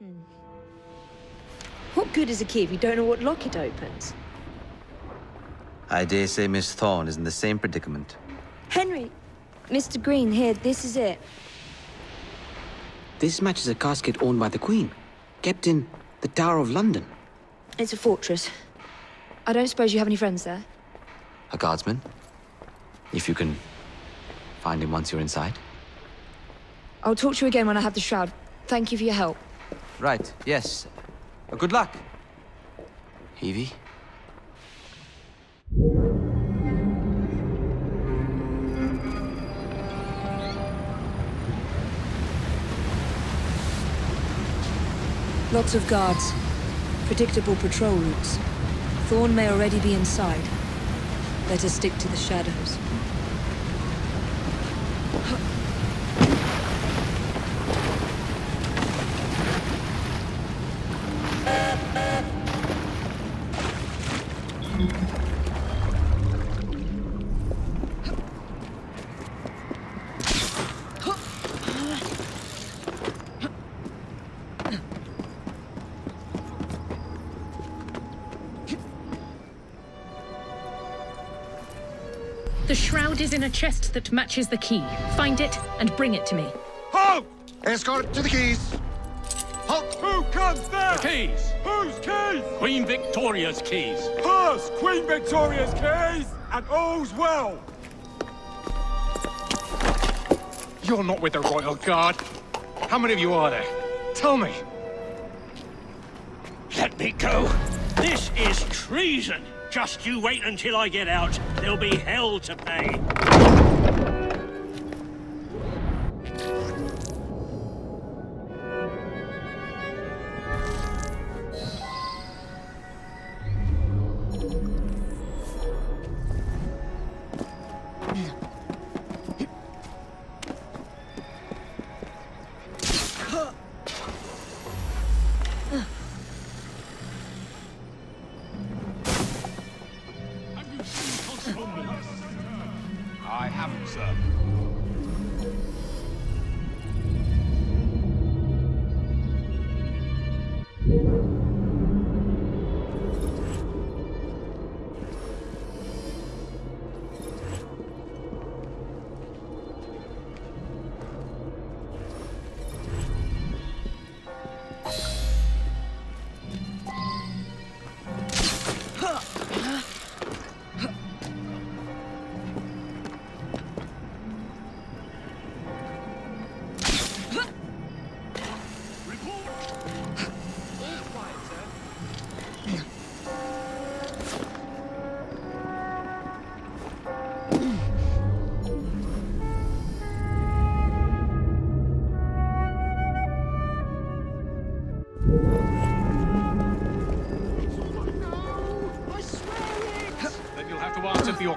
Hmm. What good is a key if you don't know what lock it opens? I dare say Miss Thorne is in the same predicament. Henry, Mr. Green, here, this is it. This matches a casket owned by the Queen, kept in the Tower of London. It's a fortress. I don't suppose you have any friends there? A guardsman? If you can find him once you're inside. I'll talk to you again when I have the shroud. Thank you for your help. Right, yes. Uh, good luck. Evie? Lots of guards. Predictable patrol routes. Thorne may already be inside. Better stick to the shadows. The shroud is in a chest that matches the key. Find it and bring it to me. Halt! Escort to the keys. Halt! Who comes there? The keys. Whose keys? Queen Victoria's keys. Hers, Queen Victoria's keys, and all's well. You're not with the Royal Guard. How many of you are there? Tell me. Let me go. This is treason. Just you wait until I get out. There'll be hell to pay.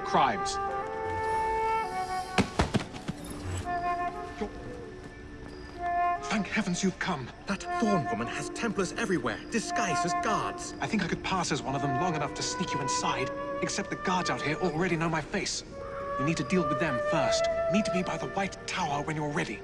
Crimes. You're- Thank heavens you've come. That Thorne woman has Templars everywhere, disguised as guards. I think I could pass as one of them long enough to sneak you inside, except the guards out here already know my face. You need to deal with them first. Meet me by the White Tower when you're ready.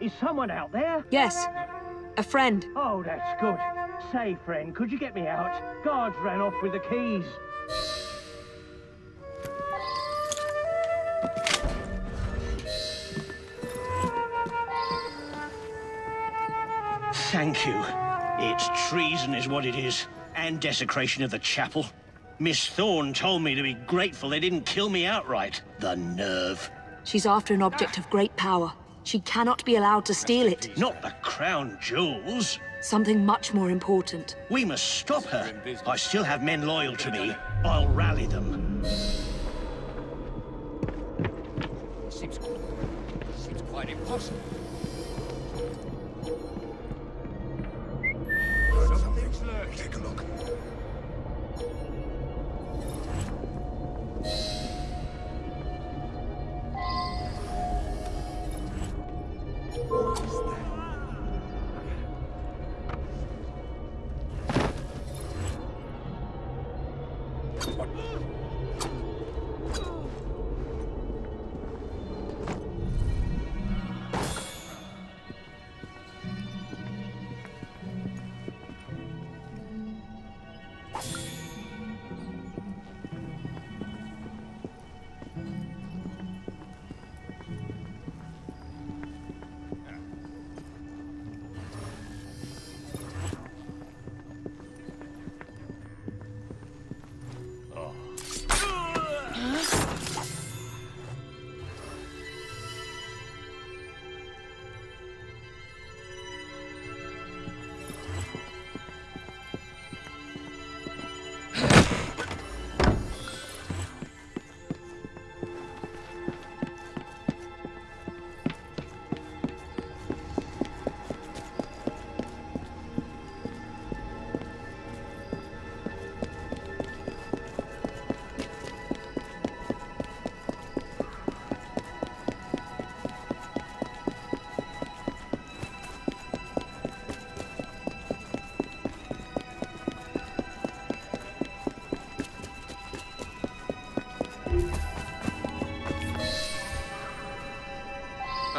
Is someone out there? Yes, a friend. Oh, that's good. Say, friend, could you get me out? Guards ran off with the keys. Thank you. It's treason is what it is, and desecration of the chapel. Miss Thorne told me to be grateful they didn't kill me outright. The nerve. She's after an object of great power. She cannot be allowed to steal it. Not the crown jewels. Something much more important. We must stop her. I still have men loyal to me. I'll rally them.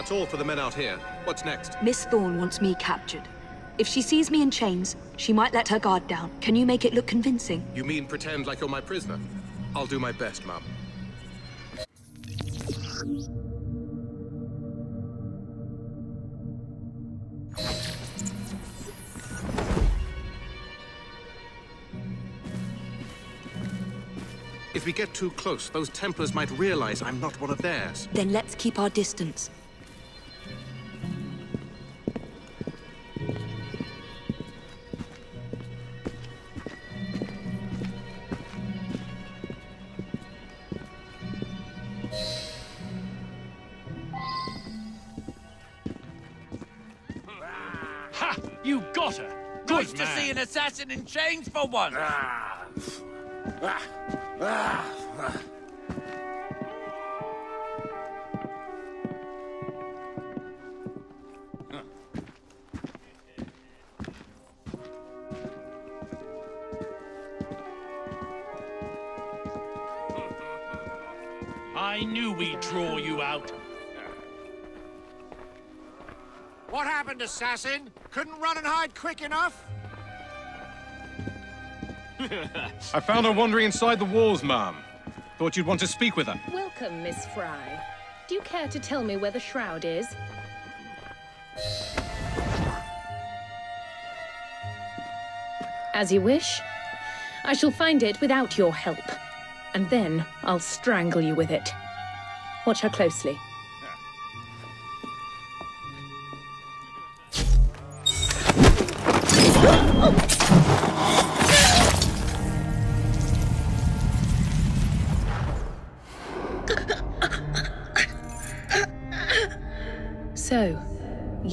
That's all for the men out here. What's next? Miss Thorne wants me captured. If she sees me in chains, she might let her guard down. Can you make it look convincing? You mean pretend like you're my prisoner? I'll do my best, Mum. If we get too close, those Templars might realize I'm not one of theirs. Then let's keep our distance. Her. Good nice man. to see an assassin in chains for once. Ah. I knew we'd draw you out. What happened, assassin? Couldn't run and hide quick enough? I found her wandering inside the walls, ma'am. Thought you'd want to speak with her. Welcome, Miss Frye. Do you care to tell me where the shroud is? As you wish. I shall find it without your help. And then I'll strangle you with it. Watch her closely.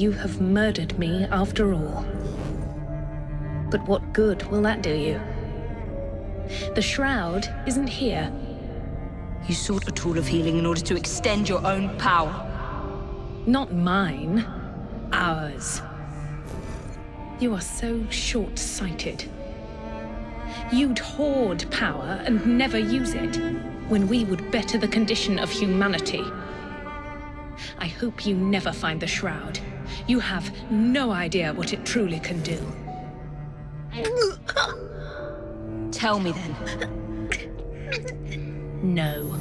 You have murdered me after all. But what good will that do you? The shroud isn't here. You sought a tool of healing in order to extend your own power. Not mine. Ours. You are so short-sighted. You'd hoard power and never use it, when we would better the condition of humanity. I hope you never find the Shroud. You have no idea what it truly can do. Tell me then. No.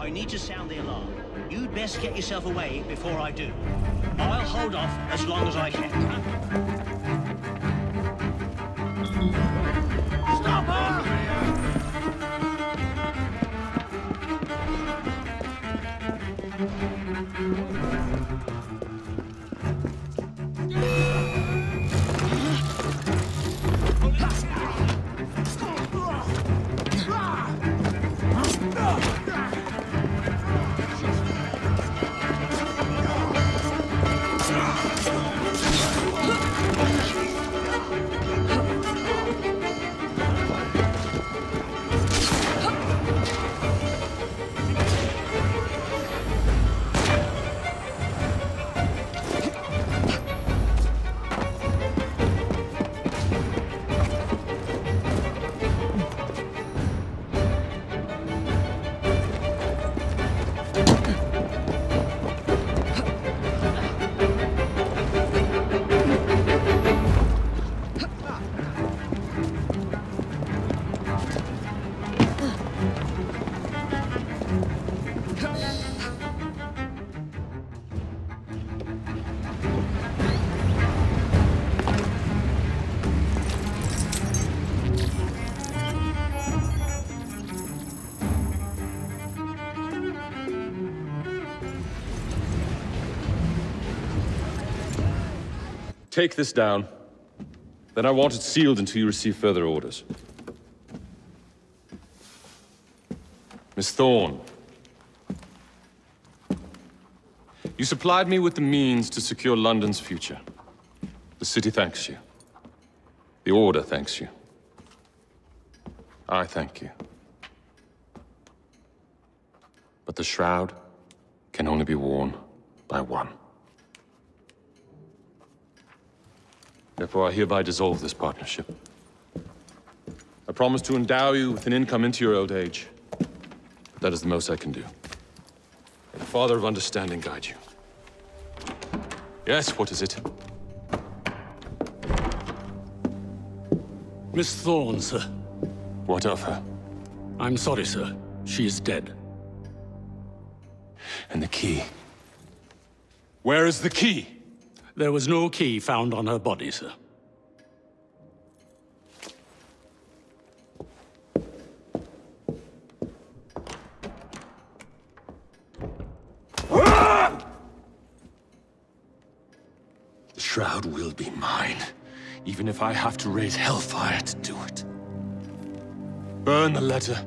I need to sound the alarm. You'd best get yourself away before I do. I'll hold off as long as I can. Take this down. Then I want it sealed until you receive further orders. Miss Thorne. You supplied me with the means to secure London's future. The city thanks you. The Order thanks you. I thank you. But the Shroud can only be worn by one. Therefore, I hereby dissolve this partnership. I promise to endow you with an income into your old age. But that is the most I can do. May the Father of Understanding guide you. Yes, what is it? Miss Thorne, sir. What of her? I'm sorry, sir. She is dead. And the key? Where is the key? There was no key found on her body, sir. The shroud will be mine, even if I have to raise hellfire to do it. Burn the letter.